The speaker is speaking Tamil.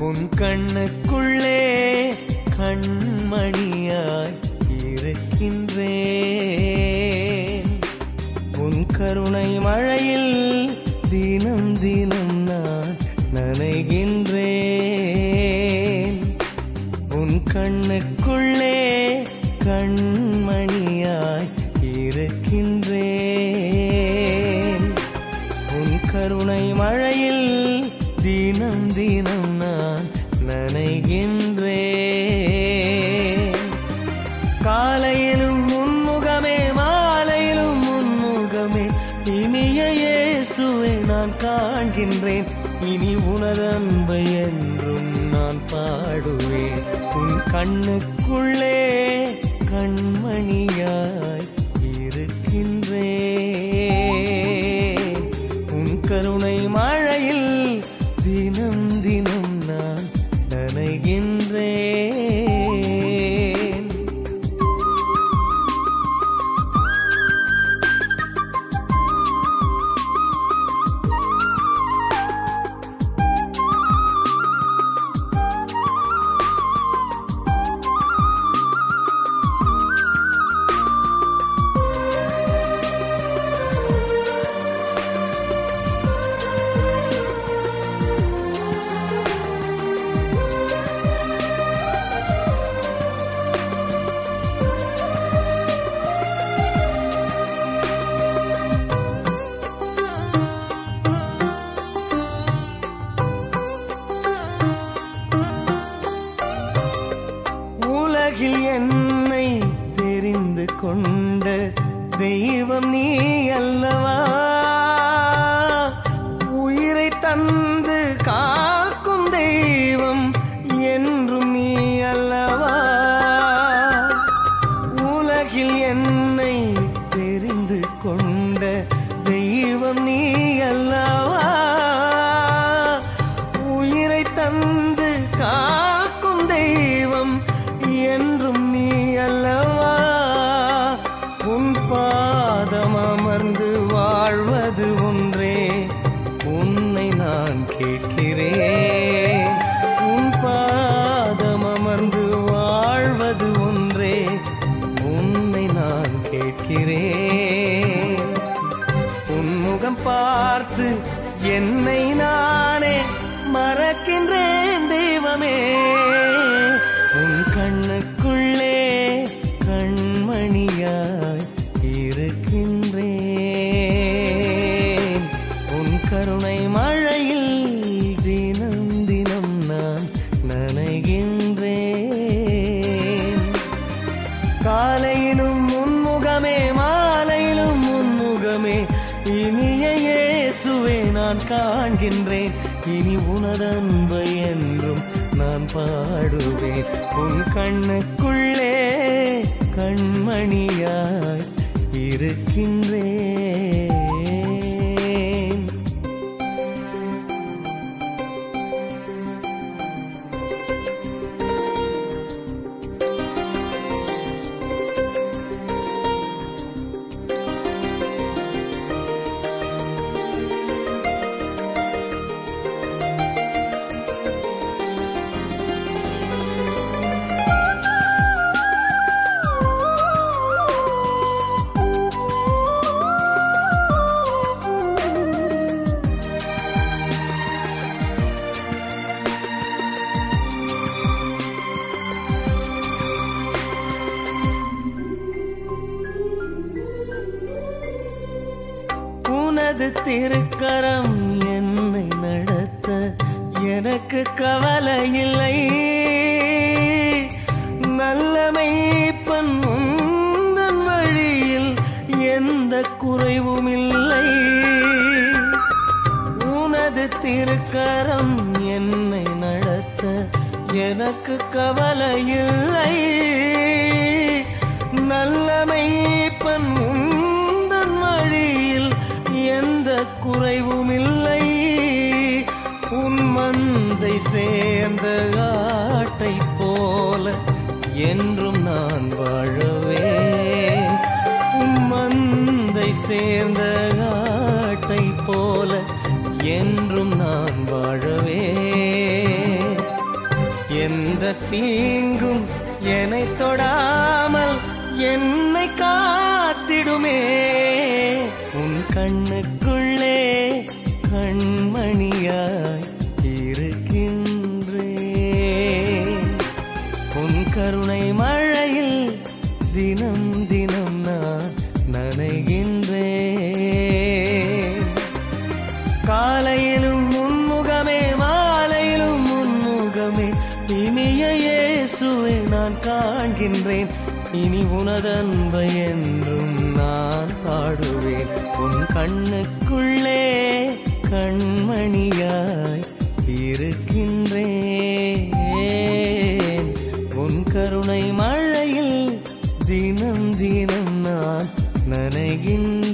உன் கண்ணுக்குள்ளே கண்மணியாய் இருக்கின்றேன். உன் கருணை மழையில் தினம் தினம் நான் நனைகின்றேன். உன் கண்ணுக்குள்ளே கண்மணியாய் இருக்கின்றேன். காண்கின்றேன் இனி உனதன்பை என்றும் நான் பாடுவேன். உன் கண்ணுக்குள்ளே கண்மணியா தெய்வம் நீ அல்லவா? உயிரை தந்து காக்கும் தெய்வம் என்றும் நீ அல்லவா? உலகில் என்னை என்னை இனி உனதன்பை என்றும் நான் பாடுவேன். உன் கண்ணுக்குள்ளே கண்மணியாய் இருக்கின்றேன். உனது திருக்கரம் என்னை நடத்த எனக்கு கவலை இல்லை நல்லமை மெய்ப்பன் வழியில் எந்த குறைவும் இல்லை. உனது திருக்கரம் என்னை நடத்த எனக்கு கவலை இல்லை என்றும் நான் வாழவே. உன் மந்தை சேர்ந்த ஆட்டை போல என்றும் நான் வாழவே. எந்த தீங்கும் என்னை தொடாமல் என்னை காத்திடுமே. உன் கண்ணுக்குள்ளே கண்மணியாய் கருணை மழையில் தினம் தினம் நான் நனைகின்றேன். காலையிலும் முன்முகமே மாலையிலும் முன்முகமே இனிய இயேசுவை நான் காண்கின்றேன். இனி உனதன்பை என்றும் நான் பாடுவேன். உன் கண்ணுக்குள்ளே கண்மணியாய் இருக்கின்றேன். ನನಗಿನ್ನ